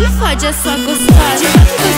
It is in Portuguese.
Te fode, é só gostar.